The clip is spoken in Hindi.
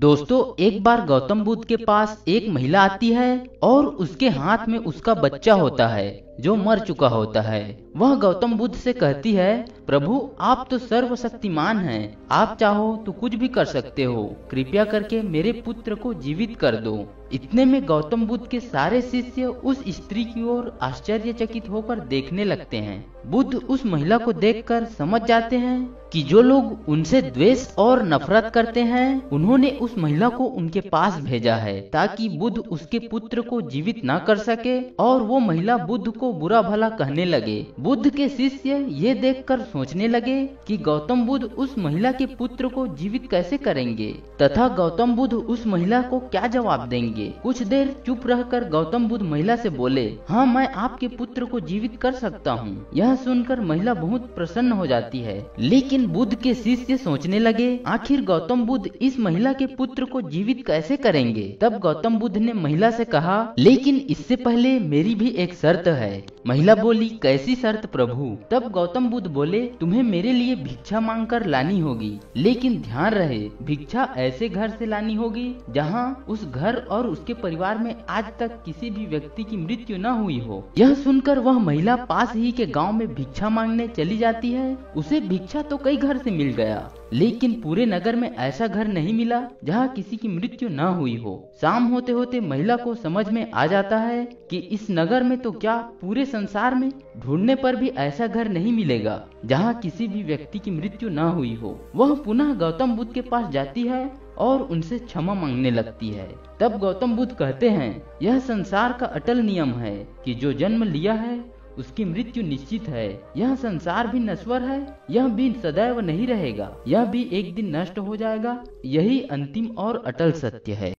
दोस्तों, एक बार गौतम बुद्ध के पास एक महिला आती है और उसके हाथ में उसका बच्चा होता है। जो मर चुका होता है। वह गौतम बुद्ध से कहती है, प्रभु, आप तो सर्वशक्तिमान हैं। आप चाहो तो कुछ भी कर सकते हो। कृपया करके मेरे पुत्र को जीवित कर दो। इतने में गौतम बुद्ध के सारे शिष्य उस स्त्री की ओर आश्चर्यचकित होकर देखने लगते हैं। बुद्ध उस महिला को देखकर समझ जाते हैं कि जो लोग उनसे द्वेष और नफरत करते हैं, उन्होंने उस महिला को उनके पास भेजा है, ताकि बुद्ध उसके पुत्र को जीवित न कर सके और वो महिला बुद्ध को बुरा भला कहने लगे। बुद्ध के शिष्य ये देखकर सोचने लगे कि गौतम बुद्ध उस महिला के पुत्र को जीवित कैसे करेंगे, तथा गौतम बुद्ध उस महिला को क्या जवाब देंगे। कुछ देर चुप रहकर गौतम बुद्ध महिला से बोले हाँ मैं आपके पुत्र को जीवित कर सकता हूँ। यह सुनकर महिला बहुत प्रसन्न हो जाती है। लेकिन बुद्ध के शिष्य सोचने लगे, आखिर गौतम बुद्ध इस महिला के पुत्र को जीवित कैसे करेंगे? तब गौतम बुद्ध ने महिला से कहा, लेकिन इससे पहले मेरी भी एक शर्त है। महिला बोली, कैसी शर्त प्रभु? तब गौतम बुद्ध बोले, तुम्हें मेरे लिए भिक्षा मांग कर लानी होगी, लेकिन ध्यान रहे, भिक्षा ऐसे घर से लानी होगी, जहाँ उस घर और उसके परिवार में आज तक किसी भी व्यक्ति की मृत्यु न हुई हो। यह सुनकर वह महिला पास ही के गाँव में भिक्षा मांगने चली जाती है। उसे भिक्षा तो कई घर से मिल गया। लेकिन पूरे नगर में ऐसा घर नहीं मिला जहाँ किसी की मृत्यु न हुई हो। शाम होते होते महिला को समझ में आ जाता है कि इस नगर में तो क्या पूरे संसार में ढूँढने पर भी ऐसा घर नहीं मिलेगा, जहाँ किसी भी व्यक्ति की मृत्यु न हुई हो। वह पुनः गौतम बुद्ध के पास जाती है और उनसे क्षमा मांगने लगती है। तब गौतम बुद्ध कहते हैं, यह संसार का अटल नियम है कि जो जन्म लिया है उसकी मृत्यु निश्चित है। यह संसार भी नश्वर है, यह भी सदैव नहीं रहेगा, यह भी एक दिन नष्ट हो जाएगा। यही अंतिम और अटल सत्य है।